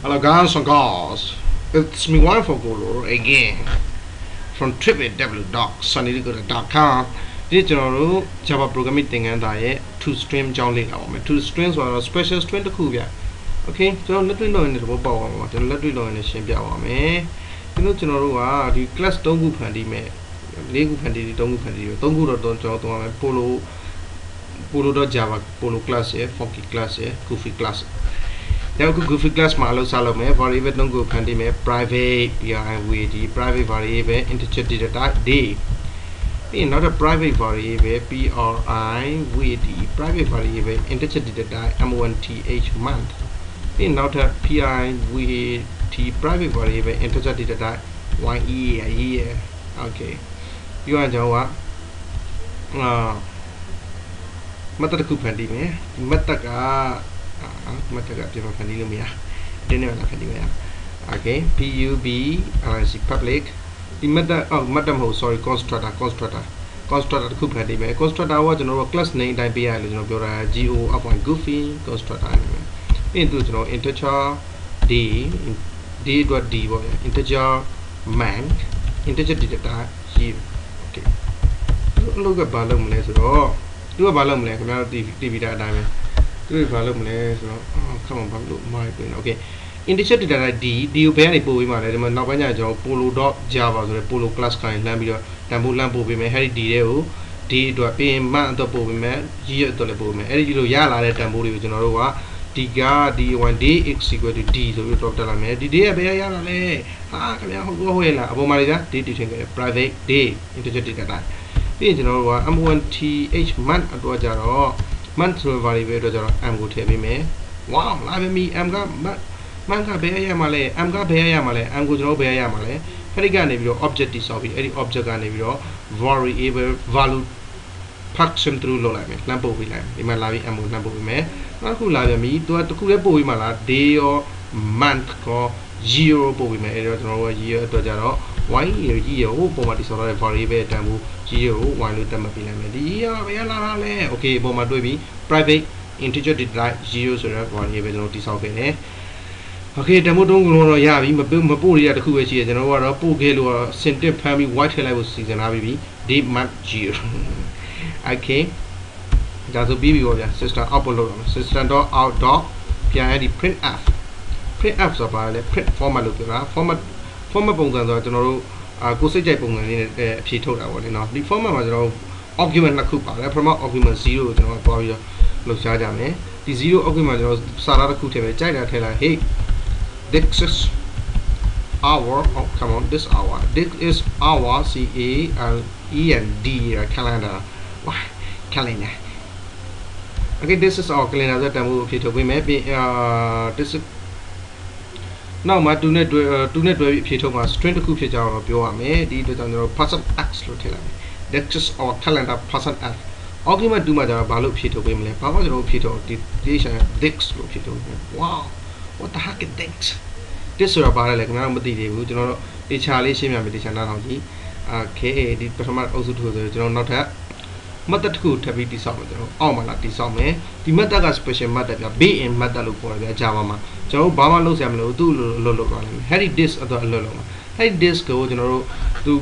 Hello guys and girls, it's me wife for Golo again from www.sunnygood.com ဒီကျွန်တော်တို့ Java programming သင်ခန်းစာရဲ့ to stream အကြောင်းလေ့လာပါမယ် to stream ဆိုတော့ special string တစ်ခုဗျ Okay ကျွန်တော်လက်တွေ့လုပ်ရင်ဒီဘောပေါက်အောင်ပါကျွန်တော်လက်တွေ့လုပ်ရင်ရှင်းပြပါမယ်ဒီလိုကျွန်တော်တို့ကဒီ class 3ခုဖန်တီးမယ်၄ခုဖန်တီးပြီး3ခုဖန်တီးပြီး3ခုတော့ကျွန်တော်သုံးရမယ် polo polo.java polo class ရဲ့ funky class ရဲ့ goofy class နောက်ခု goofy class မှာလောက်စားလုပ်မယ် variable 3ခုဖန်တီးမယ် private private private variable integer data type d ပြီးရင်နောက်တစ် private variable pri with private variable integer data type m1th month ပြီးရင်နောက်ထပ် pi with private variable integer data type ye year okay ပြီးတော့ကျွန်တော်ကအာမတ်တတစ်ခုဖန်တီးမယ်မတ်တက် ကမတ်တက်ကပြန်ဖန်တီးလို့မရတင်းနေလာဖန်တီးမရ okay pub rc public ဒီ method အော် method မဟုတ် sorry constructor constructor constructor တစ်ခုဖန်တီးမယ် constructor ကကျွန်တော်တို့ class name အတိုင်းပေးရတယ်လို့ကျွန်တော်ပြောတာ go upon goofy constructor အနေနဲ့ပြီးရင်သူကျွန်တော် integer d d အတွက် d ပေါ့ဗျာ integer man integer data ရှိ okay အလုပ်ကဘာလုပ်မလဲဆိုတော့သူကဘာလုပ်မလဲခင်ဗျားတို့ TV တာအတိုင်းပဲ သူကဘာလုပ်မလဲဆိုတော့ခမောင်ဘာလို့မိုက်ပြင် okay integer data type d d ကိုဘယ်ကနေပို့ပေးမှာလဲဒီမှာနောက်ပိုင်းကျကျွန်တော် polo.java ဆိုတဲ့ polo class ကနေလှမ်းပြီးတော့တန်ဖိုးလှမ်းပို့ပေးမယ် heady d တဲ့ကို d အတွက်ပြင်မှန်အတွက်ပို့ပေးမယ် g ရဲ့အတွက်လည်းပို့ပေးမယ်အဲ့ဒီလိုရလာတဲ့တန်ဖိုးတွေကိုကျွန်တော်တို့ကဒီက d1 d x equal to d ဆိုပြီးတော့တက်လာမယ်ဒီ d ရဲ့ဘယ်ရရလာလဲဟာခင်ဗျာဟုတ်ကောဟုတ်ရဲ့လားအပေါ်မှာလေက d တည်ထင်ခဲ့ private d integer data type ပြီးရင်ကျွန်တော်တို့က m1th month အတွက်ကြတော့ month ဆိုတဲ့ variable အတွက်ကြတော့ m ကိုထည့်ပေးမယ် wow လာပြီ m က month မှန်ကဘယ်ရရမှာလဲ m ကဘယ်ရရမှာလဲ m ကိုကျွန်တော်ဘယ်ရရမှာလဲအဲ့ဒီကနေပြီးတော့ object တိဆောက်ပြီးအဲ့ဒီ object ကနေပြီးတော့ variable value function through လုပ်လိုက်မယ်လှမ်းပို့ပေးလိုက်မယ်ဒီမှာလာပြီး m ကိုလှမ်းပို့ပေးမယ်နောက်တစ်ခုလာပြန်ပြီသူကတစ်ခုလေးပို့ပေးမှာလား day ရော month ရော year ပို့ပေးမယ်အဲ့တော့ကျွန်တော်တို့က year အတွက်ကြတော့ y year year ဟိုပုံမှာတိဆောက်ထားတဲ့ variable တန်ဖို့ year ကို y လို့တက်မှတ်ပေးလိုက်မယ်ဒီ year ဘယ်ရလာတာလဲ okay ပုံမှာတွေ့ပြီ private integer data 0ဆိုတဲ့ variable ကျွန်တော်တိဆောက်ခဲ့တယ်โอเคတမို့တုံးကလုံးတော့ရပြီမပို့မပို့ရတခုပဲရှိရကျွန်တော်ကတော့ပို့ခဲ့လို့စင်တစ်ဖမ်းပြီး white ထည့်လိုက်ဖို့စီစဉ်ထားပြီးပြီ date month year okay ဒါဆိုပြီးပြီပေါ့ဗျာ system output လုပ်ရမယ် system.out. ပြန်အဲ့ဒီ printf printf ဆိုတာဘာလဲ print format လို့ပြောတာ format format ပုံစံဆိုတာကျွန်တော်တို့အာကိုစိတ်ကြိုက်ပုံစံလေးနဲ့အဖြေထုတ်တာပေါ့လေနော်ဒီ format မှာကျွန်တော် argument နှစ်ခုပါတယ်ပထမ argument 0ကိုကျွန်တော်တွားပြီးတော့လှုပ်ရှားကြမယ်ဒီ0 argument ကျွန်တော်စာသားတစ်ခုထည့်ပဲကြိုက်တာထည့်လိုက် hey this is our oh come on this hour this is our c a l e n d calendar why calendar okay this is our calendar ဆိုတန်ဖိုးအဖြစ်ထုတ်ပေးမယ်ပြီးအာ this is နောက်မှာ2နဲ့တွဲ2နဲ့တွဲပြီးအဖြေထုတ်မှာ string တစ်ခုဖြစ်ကြအောင်တော့ပြောရမယ်ဒီအတွက်ကြောင့်ကျွန်တော် person x လို့ထည့်လိုက်မယ် that's just our calendar person x argument 2မှာကျတော့ဘာလို့ဖြေထုတ်ပေးမလဲဘာမှကျွန်တော်ဖြေထုတ်ဒီ dation this လို့ဖြေထုတ်ပေး wow what the heck is this this ဆိုတာဘာလဲလဲခင်ဗျားတို့မသိသေးဘူးကျွန်တော်တို့တေချာလေးရှင်းပြမယ်တေချာနားထောင်ကြည့် okay ဒီပထမအုပ်စုတစ်ခုဆိုကျွန်တော်နောက်ထပ် method တစ်ခုထပ်ပြီးတိစောက်မယ်ကျွန်တော်အောက်မှာလာတိစောက်မယ်ဒီ method က special method ပြ be in method လို့ခေါ်တယ်ဗျာ Java မှာကျွန်တော်တို့ဘာမှလုပ်စရာမလိုသူ့လိုလုပ်လုပ်သွားလိမ့်မယ် heady disk အတွက်အလုပ်လုပ်မှာ heady disk ကိုကျွန်တော်တို့သူ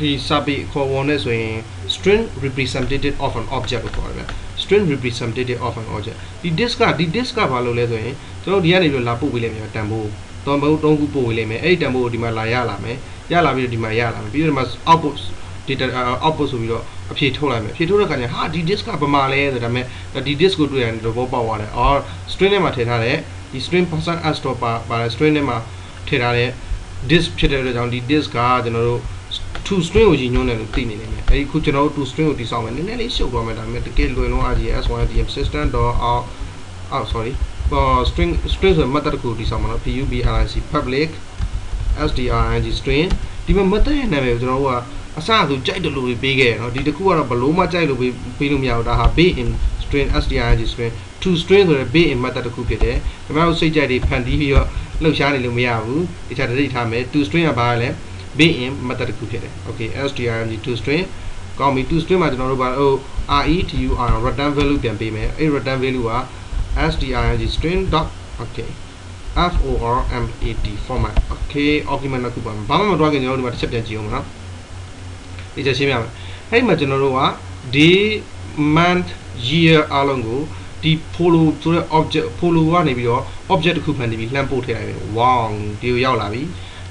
ဒီစာပေခေါ်ဝေါ်နဲ့ဆိုရင် string representative of an object ကိုခေါ်တယ်ဗျ string representative of an object ဒီ disk ကဒီ disk ကဘာလို့လဲဆိုရင်ကျွန်တော်ဒီကနေပြီးလာပို့ပေးလိုက်မယ်တန်ဖိုးတန်ဖိုး၃ခုပို့ပေးလိုက်မယ်အဲ့ဒီတန်ဖိုးကိုဒီမှာလာရလာမယ်ရလာပြီးတော့ဒီမှာရလာမယ်ပြီးတော့ဒီမှာ output data output ဆိုပြီးတော့အဖြေထုတ်လိုက်မယ်အဖြေထုတ်တဲ့အခါကျဟာဒီ disk ကဘာမှလဲဆိုဒါပေမဲ့ဒီ disk ကိုတွေ့ရတယ်တော့ပေါက်သွားတယ်အော် string ထဲမှာထည့်ထားတဲ့ဒီ string person as တော့ပါပါ string ထဲမှာထည့်ထားတဲ့ disk ဖြစ်တဲ့အတွက်ကြောင့်ဒီ disk ကကျွန်တော်တို့ to string ကိုကြီးညွှန်းတယ်လို့သိနေနေမယ်အဲဒီခုကျွန်တော်တို့ to string ကိုတည်ဆောက်မယ်နည်းနည်းလေးရှုပ်သွားမယ်ဒါပေမဲ့တကယ်လွယ်လုံး rgs1dm system.out oh sorry string string ဆို method ကိုတည်ဆောက်မှာနော် pub rc public string string ဒီမှာ method ရဲ့နာမည်ကိုကျွန်တော်တို့ကအစအဆိုကြိုက်တယ်လို့ပေးခဲ့ရနော်ဒီတစ်ခုကတော့ဘလို့မှကြိုက်လို့ပေးပေးလို့မရဘူးဒါဟာ be in string string string to string ဆိုတဲ့ be in method တစ်ခုဖြစ်တယ်ခင်ဗျားတို့စိတ်ကြိုက်တွေဖန်တီးပြီးတော့လှုပ်ရှားနေလို့မရဘူးတခြားတတိထားမယ် to string ကဘာလဲ be in method တစ်ခုဖြစ်တယ် okay string to string ကောင်းပြီ to string မှာကျွန်တော်တို့ဘာဟို retur return value ပြန်ပေးမယ်အဲ့ return value က string string dot okay F O R M A T format okay argument တစ်ခုပါဘာမှမတွားခင်ကျွန်တော်တို့ဒီမှာတစ်ချက်ပြန်ကြည့်အောင်မနော်ဒီချက်ရှင်းပြမယ်အဲ့ဒီမှာကျွန်တော်တို့က day month year အားလုံးကိုဒီ follow ဆိုတဲ့ object follow ကနေပြီးတော့ object တစ်ခုဖန်တီးပြီးလှမ်းပို့ထည့်လိုက်တယ် wow ဒီကိုရောက်လာပြီ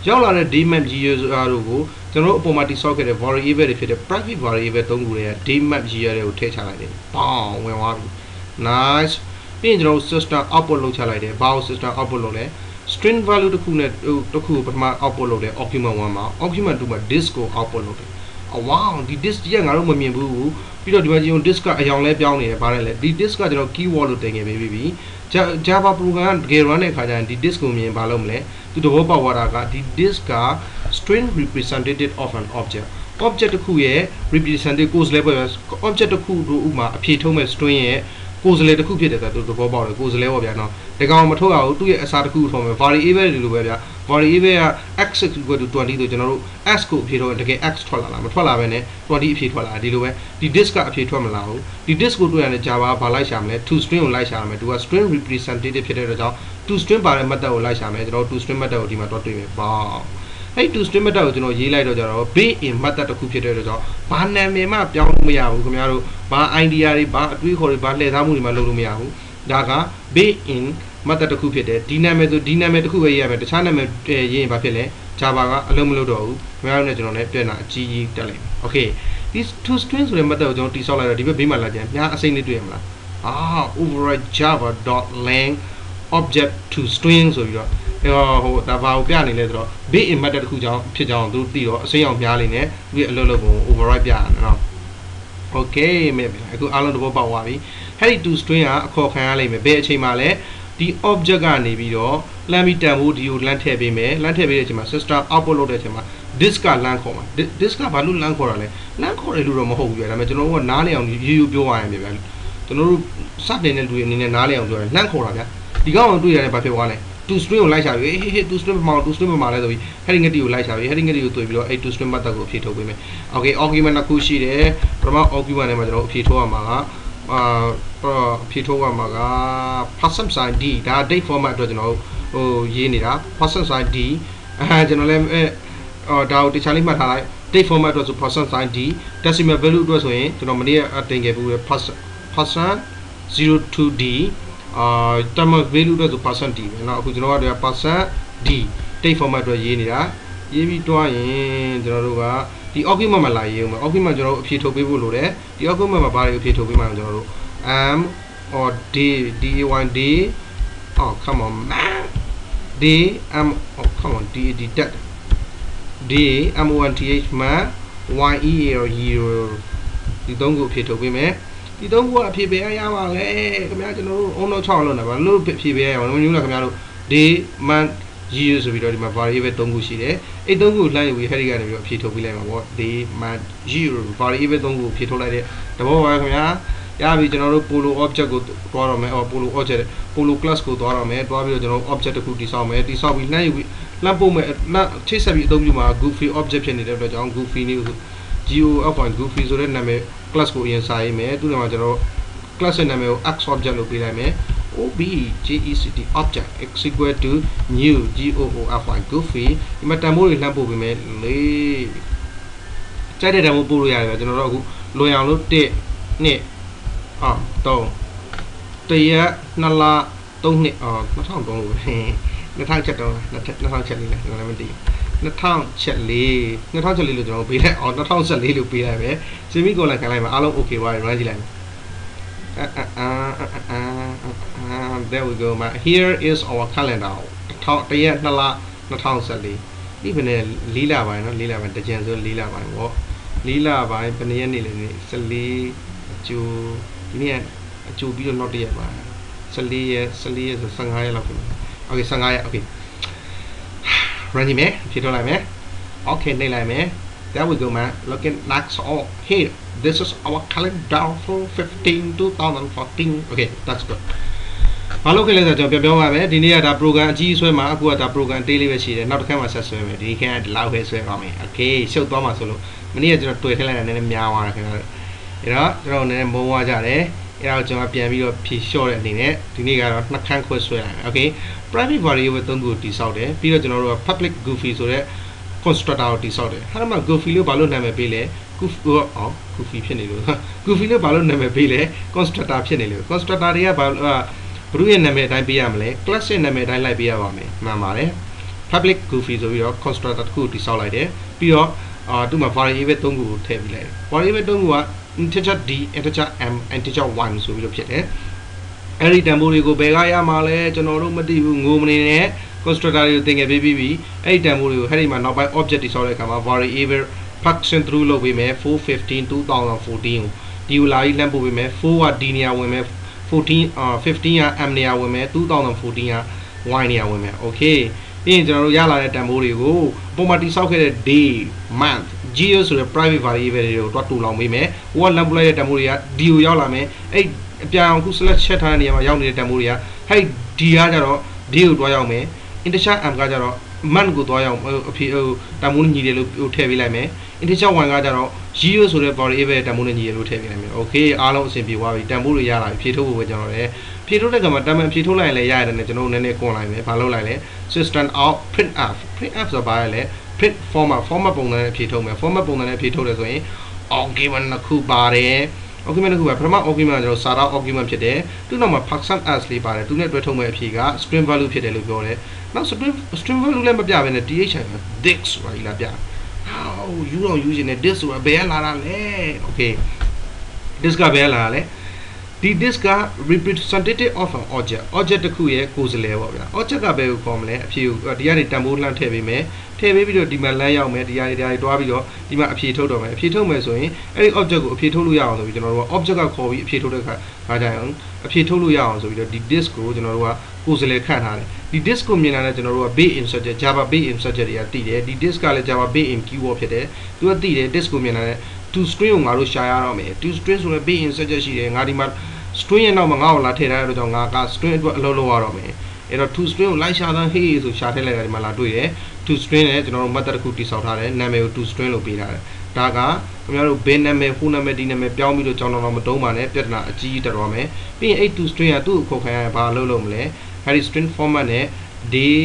ရောက်လာတဲ့ day map year တို့ကိုကျွန်တော်တို့အပေါ်မှာတိစောက်ခဲ့တဲ့ variable တွေဖြစ်တဲ့ private variable သုံးခုတွေက day map year တွေကိုထည့်ချလိုက်တယ်ဘောင်းဝင်သွားပြီ nice ပြီးရင်ကျွန်တော်တို့ system output လုပ်ချလိုက်တယ်ဘာလို့ system output လုပ်လဲ string value တစ်ခုနဲ့တစ်ခုကိုပထမ output လုပ်တယ် argument 1မှာ argument 2မှာ disk ကို output လုပ်တယ်အဝေါဒီ disk ကြီးကငါတို့မမြင်ဘူးပြီးတော့ဒီမှာကျွန်တော် disk ကအယောင်လဲပြောင်းနေတယ်ဗါတယ်လေဒီ disk ကကျွန်တော် keyword လို့တင်ခဲ့ပေးပြီ Java program ကတကယ် run တဲ့အခါကျရင်ဒီ disk ကိုမြင်ဘာလုပ်မလဲသူသဘောပေါက်သွားတာကဒီ disk က string representative of an object object တစ်ခုရဲ့ representative course level object တစ်ခုတို့ဥမာအဖြေထုတ်မဲ့ string ရဲ့ ကိုယ်စလဲတစ်ခုဖြစ်တယ်ဆိုတော့သဘောပေါက်တယ်ကိုယ်စလဲပေါ့ဗျာနော်ဒီကောင်မထုတ်ရဘူးသူ့ရဲ့အစားတစ်ခုထုတ်မယ် variable တွေလိုပဲဗျာ variable က x equal to 20ဆိုကျွန်တော်တို့ s ကိုအဖြေထုတ်ရင်တကယ် x ထွက်လာလားမထွက်လာပဲနဲ့20အဖြေထွက်လာဒီလိုပဲဒီ disk ကအဖြေထွက်မလာဘူးဒီ disk ကိုတွေ့ရတဲ့ Java ဘာလိုက်ရှာမလဲ to string ကိုလိုက်ရှာရမယ်သူက string representative ဖြစ်တဲ့အတွက်ကြောင့် to string ပါတဲ့ method ကိုလိုက်ရှာမယ်ကျွန်တော် to string method ကိုဒီမှာတော့တွေ့မယ်ပေါ့ အဲ့ to string method ကိုကျွန်တော်ရေးလိုက်တော့ကြတော့ base in method တစ်ခုဖြစ်တဲ့အတွက်ကြောင့်ဘာနာမည်မှပြောင်းလို့မရဘူးခင်ဗျားတို့ဘာ idea တွေဘာအတွေးခေါ်တွေဘာလှည့်သားမှုတွေမှလုပ်လို့မရဘူးဒါက base in method တစ်ခုဖြစ်တယ်ဒီနာမည်ဆိုဒီနာမည်တစ်ခုပဲရေးရမယ်တခြားနာမည်ရေးရင်ဘာဖြစ်လဲ Java ကအလုံးမလုပ်တော့ဘူးခင်ဗျားတို့နဲ့ကျွန်တော်လည်းပြန်တာအကြီးကြီးတက်လိုက်မယ် okay ဒီ to string ဆိုတဲ့ method ကိုကျွန်တော်တိဆောက်လိုက်တော့ဒီဘက်ဘေးမှာလာကြညာအစိမ့်လေးတွေ့ရမလားအာ override java.lang object to string ဆိုပြီးတော့ ဟိုဒါဘာကိုပြနေလဲဆိုတော့ big in method တစ်ခုကြောင့်ဖြစ်ကြောင်းသူသိတော့အစိမ်းအောင်များလေးနဲ့သူရဲ့အလုပ်လုပ်ပုံ override ပြရတယ်နော် okay မြေအခုအားလုံးသဘောပေါက်သွားပြီအဲ့ဒီ to string ကအခေါ်ခံရလိမ့်မယ်ဘယ်အချိန်မှာလဲဒီ object ကနေပြီးတော့လမ်းပြီးတန်ဖို့ဒီကိုလမ်းထည့်ပေးမယ်လမ်းထည့်ပေးတဲ့အချိန်မှာ system output လုပ်တဲ့အချိန်မှာ disk ကလမ်းခေါ်မှာ disk ကဘာလို့လမ်းခေါ်တာလဲလမ်းခေါ်တယ်လို့တော့မဟုတ်ဘူးပြဒါပေမဲ့ကျွန်တော်တို့ကနားလည်အောင်ရိုးရိုးပြောရရင်ပြကျွန်တော်တို့စတင်တဲ့လူတွေအနေနဲ့နားလည်အောင်ပြောရင်လမ်းခေါ်တာဗျဒီကောင်ကိုတွေ့ရတယ်ဘာဖြစ်သွားလဲ to string ကိုလိုက်ရှာပြီးဟေးဟေး to string မအောင် to string မမလဲဆိုပြီး heading ငတိကိုလိုက်ရှာပြီး heading ငတိကိုတွေ့ပြီးတော့အဲ့ to string method ကိုအဖြေထုတ်ပေးမယ် okay argument တစ်ခုရှိတယ်ပထမ argument နဲ့မှာကျွန်တော်အဖြေထုတ်ရမှာကအာအဖြေထုတ်ရမှာက person sign d ဒါ date format အတွက်ကျွန်တော်ဟိုရေးနေတာ person sign d အဲကျွန်တော်လည်းအဲအော်ဒါကိုတခြားလေးမှတ်ထားလိုက် date format အတွက်ဆို person sign d decimal value အတွက်ဆိုရင်ကျွန်တော်မနေ့ကတင်ခဲ့ဘူး person person 02d အာ term value အတွက်ဆို percent d ပဲเนาะအခုကျွန်တော်က percent d date format အတွက်ရေးနေတာရေးပြီးတွားရင်ကျွန်တော်တို့ကဒီ argument မှာလာရေးအောင်မယ် argument ကျွန်တော်တို့အဖြေထုတ်ပေးဖို့လိုတယ်ဒီ argument မှာဘာတွေအဖြေထုတ်ပေးမှလဲကျွန်တော်တို့ am or d d a y d oh come on man d am oh come on d d that d m o n t h မှာ y e a or year ဒီသုံးခုအဖြေထုတ်ပေးမယ် ဒီသုံးခုကအဖြေပေးရပါလေခင်ဗျာကျွန်တော်တို့အုံတော့6လောက်နေပါလို့အဖြေပေးရအောင်မျိုးလားခင်ဗျားတို့ day month year ဆိုပြီးတော့ဒီမှာ variable 3ခုရှိတယ်အဲ့3ခုလှမ်းယူပြီး header ကနေပြီးတော့အဖြေထုတ်ပေးလိုက်မှာပေါ့ day month year variable 3ခုဖြေထုတ်လိုက်တဲ့တဘောပါခင်ဗျာရပြီကျွန်တော်တို့ polo object ကိုတွားတော့မယ်အော် polo object polo class ကိုတွားတော့မယ်တွားပြီးတော့ကျွန်တော် object တစ်ခုတိစောက်မယ်တိစောက်ပြီးလှမ်းယူပြီးလှမ်းပို့မယ်လှမ်းချိတ်ဆက်ပြီးအသုံးပြုမှာ goofy object ဖြစ်နေတဲ့အတွက်ကြောင့် goofy နေ GOF1 goofy ဆိုတဲ့နာမည် class ကိုအရင်စာရေးမယ်သူ့နာမှာကျွန်တော် class ရဲ့နာမည်ကို x object လို့ပေးလိုက်မယ် object object x equal to new goof1 goofy ဒီမှာတန်ဖိုးတွေလှမ်းပို့ပေးမယ်လေးကြိုက်တဲ့တန်ဖိုးပို့လို့ရတယ်ကျွန်တော်တို့အခုလွယ်အောင်လို့1 2အော်3တရက်2လ3နှစ်အော်2003လို့ပဲ2000ချက်တော့2000ချက်လေးလဲကျွန်တော်လည်းမသိဘူး 2000ချက်လေး2000ချက်လေးလို့ကျွန်တော်ပေးလိုက်အောင်2014လို့ပေးလိုက်ပဲစင်မီကိုလိုက်ခိုင်းလိုက်မှာအားလုံး okay ပါရ run ကြည့်လိုက်မယ် uh, there we go ma here is our calendar တရက်2လ2014ဒီဘယ်နဲ့၄လပိုင်းเนาะ၄လပိုင်းတကြံဆို၄လပိုင်းပေါ့၄လပိုင်းဘယ်နှစ်ရက်နေလဲနေ14အကျိုးဒီနေ့အကျိုးပြီးတော့နောက်တစ်ရက်ပါ14ရက်14ရက်ဆို15ရက်လောက်ဖြစ်မယ် okay 15ရက် okay run ကြည့်မယ်ဖြည့်ထုတ်လိုက်မယ် okay နှိပ်လိုက်မယ် there we go man looking next all here this is our calendar for 15 2014 okay that's good ဘာလို့ခက်လဲဆိုတော့ကျွန်တော်ပြောပြပါမယ်ဒီနေ့ကဒါ program အကြီးဆွဲမှာအခုကဒါ program တေးလေးပဲရှိတယ်နောက်တစ်ခါမှဆက်ဆွဲမယ်ဒီခက်ကဒီလောက်ပဲဆွဲပါမယ် okay ရှုပ်သွားမှာဆိုလို့မနေ့ကကျွန်တော်တွေ့ထည့်လိုက်တာနည်းနည်းများသွားတယ်ခင်ဗျာအဲ့တော့ကျွန်တော်နည်းနည်းမုန်းသွားကြတယ် အဲ့ဒါကိုကျွန်တော်ပြန်ပြီးတော့ဖြေလျှော့တဲ့အနေနဲ့ဒီနေ့ကတော့နှစ်ခန်းခွဲဆွဲလိုက်မယ် okay private variable သုံးခုကိုတိစောက်တယ်ပြီးတော့ကျွန်တော်တို့က public goofy ဆိုတဲ့ constructor ကိုတိစောက်တယ်ဟာမှာ goofy လို့ဘာလို့နာမည်ပေးလဲ goofy အော် goofy ဖြစ်နေလို့ goofy လို့ဘာလို့နာမည်ပေးလဲ constructor ဖြစ်နေလို့ constructor တွေကဘာဘရုရဲ့နာမည်အတိုင်းပေးရမလဲ class ရဲ့နာမည်အတိုင်းလိုက်ပေးရပါမယ်မှန်ပါတယ် public goofy ဆိုပြီးတော့ constructor တစ်ခုတိစောက်လိုက်တယ်ပြီးတော့အာသူ့မှာ variable သုံးခုကိုထည့်ပြီးလိုက်တယ် variable သုံးခုက integer d integer m integer 1ဆိုပြီးတော့ဖြစ်တယ်အဲ့ဒီတန်ဖိုးတွေကိုဘယ်ကရမှာလဲကျွန်တော်တို့မသိဘူးငိုမနေနဲ့ constructor တွေကိုသင်ခဲ့ပြီးပြီအဲ့ဒီတန်ဖိုးတွေကိုအဲ့ဒီမှာနောက်ပိုင်း object တွေဆောက်တဲ့အခါမှာ variable function through လုပ်ပေးမယ်415 2014ကိုဒီကိုလာပြီးလှမ်းပို့ပေးမယ်4က d နေရာဝင်မယ်14အာ15က m နေရာဝင်မယ်2014က y နေရာဝင်မယ် okay ပြီးရင်ကျွန်တော်တို့ရလာတဲ့တန်ဖိုးတွေကိုပုံမှန်တိစောက်ခဲ့တဲ့ day month year ဆိုတဲ့ private variable တွေကိုတွားတူလောင်ပေးမယ်ဟိုကလမ်းပလိုက်တဲ့တန်ဖိုးတွေက d ကိုရောက်လာမယ်အဲ့အပြန်အောင်ခု select ချက်ထားတဲ့နေရာမှာရောက်နေတဲ့တန်ဖိုးတွေကဟဲ့ d ကကြတော့ d ကိုတွားရောက်မယ် integer m ကကြတော့ man ကိုတွားရောက်အဖြစ်ဟိုတန်ဖိုးညီတယ်လို့ထည့်ပေးလိုက်မယ် integer 1ကကြတော့ zero ဆိုတဲ့ variable တန်ဖိုးနဲ့ညီတယ်လို့ထည့်ပေးလိုက်မယ် okay အားလုံးအဆင်ပြေသွားပြီတန်ဖိုးတွေရလာပြီဖြည့်ထုတ်ဖို့ပဲကျွန်တော်လည်း ဖြည့်ထုတ်တဲ့ကမှာတမန်ဖြည့်ထုတ်လိုက်ရင်လည်းရရတယ်နဲ့ကျွန်တော်နည်းနည်းကွန်လိုက်မယ်ဘာလုပ်လိုက်လဲ system out print f print f ဆိုတာဘာလဲ print format format ပုံစံနဲ့ဖြည့်ထုတ်မယ် format ပုံစံနဲ့ဖြည့်ထုတ်တယ်ဆိုရင် argument တစ်ခုပါတယ် argument တစ်ခုပါပထမ argument ကကျွန်တော် SARA argument ဖြစ်တယ်သူ့နောက်မှာ function s လေးပါတယ်သူနဲ့တွဲထုတ်မဲ့အဖြေက string value ဖြစ်တယ်လို့ပြောတယ်နောက် string string value လည်းမပြဘဲနဲ့ th ဆိုတာ this ဆိုတာကြီးလာပြဟောယူတော့ယူရှင်နဲ့ this ဆိုတာဘယ်လာတာလဲ okay this ကဘယ်လာတာလဲ ဒီ disk က representative of an object object တစ်ခုရဲ့ကိုယ်စားလှယ်ပေါ့ဗျာ object ကဘယ်ကိုခေါ်မလဲအဖြေကိုဒီကနေတန်ဖိုးလှမ်းထည့်ပေးမယ်ထည့်ပေးပြီးတော့ဒီမှာလမ်းရောက်မယ်ဒီကနေဒီကနေတွားပြီးတော့ဒီမှာအဖြေထုတ်တော့မယ်အဖြေထုတ်မယ်ဆိုရင်အဲ့ဒီ object ကိုအဖြေထုတ်လို့ရအောင်ဆိုပြီးကျွန်တော်တို့က object ကခေါ်ပြီးအဖြေထုတ်တဲ့အခါခါကြရင်အဖြေထုတ်လို့ရအောင်ဆိုပြီးတော့ဒီ disk ကိုကျွန်တော်တို့ကကိုယ်စားလှယ်ခန့်ထားတယ်ဒီ disk ကိုမြင်လာတဲ့ကျွန်တော်တို့က base instructor java base instructor တွေကတည်တယ်ဒီ disk ကလည်း java base in keyword ဖြစ်တယ်သူကတည်တယ် disk ကိုမြင်လာတဲ့ to string ကိုငါတို့ရှာရတော့မယ် to string ဆိုတဲ့ base instructor ရှိတယ်ငါဒီမှာ string ရဲ့နောက်မှာငါ့ကိုလာထည့်ထားတဲ့အတွက်ကြောင့်ငါက string အတွက်အလုပ်လုပ်ရတော့မယ်အဲ့တော့ to string ကိုလိုက်ရှာတဲ့ hey ဆိုရှာထည့်လိုက်တာဒီမှာလာတွေ့တယ် to string နဲ့ကျွန်တော်တို့ method တစ်ခုတိစောက်ထားတယ်နာမည်ကို to string လို့ပေးထားတယ်ဒါကခင်ဗျားတို့ဘယ်နာမည်ဖုန်းနာမည်ဒီနာမည်ပြောင်းပြီးတော့ကြောင်းတော့မတုံးပါနဲ့ပြဿနာအကြီးကြီးတက်တော့မယ်ပြီးရင်အဲ့ to string ကသူ့ကိုခေါ်ခိုင်းရဘာလုပ်လို့မလဲအဲ့ဒီ string format နဲ့ day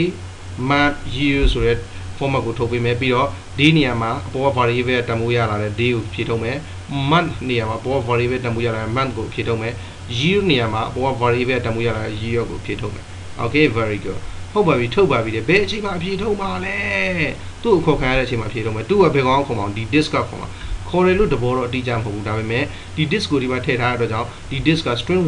month year ဆိုတဲ့ format ကိုထုတ်ပေးမယ်ပြီးတော့ day နေရာမှာအပေါ်က variable တန်ဖိုးရလာတဲ့ day ကိုဖြည့်ထုတ်မယ် month နေရာမှာအပေါ်က variable တန်ဖိုးရလာတဲ့ month ကိုဖြည့်ထုတ်မယ် year နေရာမှာအပေါ်က variable တန်ဖိုးရလာတဲ့ year ကိုဖြည့်ထုတ်မယ် okay very good ဟုတ်ပါပြီထုတ်ပါပြီတဲ့ဘယ်အချိန်မှာအဖြေထုတ်မှာလဲသူ့ကိုခေါ်ခံရတဲ့အချိန်မှာအဖြေထုတ်မယ်သူ့ကဘယ်ကောင်ခေါ်မှာဒီ disk ကခေါ်မှာခေါ်တယ်လို့တဘောတော့အတိအကျမဟုတ်ဘူးဒါပေမဲ့ဒီ disk ကိုဒီမှာထည့်ထားတဲ့အတွက်ကြောင့်ဒီ disk က string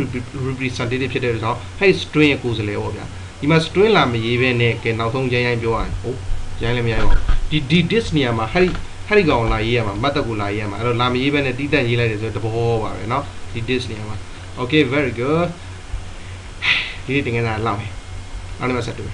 representative ဖြစ်တဲ့အတွက်ကြောင့်ဟဲ့ string ရဲ့ကိုယ်စားလှယ်ပေါ့ဗျာဒီမှာ string လာမရေးဘဲနဲ့ကဲနောက်ဆုံးရိုင်းရိုင်းပြောရရင်ဟုတ် ရိုင်းလည်းမရိုင်းပါဘူးဒီဒီ disk နေရာမှာဟဲ့ဟဲ့ကောင်လာရေးရမှာမတ်တက်ကိုလာရေးရမှာအဲ့တော့လာမရေးဘဲနဲ့တီးတန့်ရေးလိုက်တယ်ဆိုတော့တဘောပါပဲเนาะဒီ disk နေရာမှာ okay very good ဒီတင်ငယ်သားလောက်မယ်အားလုံးဆက်တွေ့